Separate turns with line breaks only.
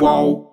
whoa.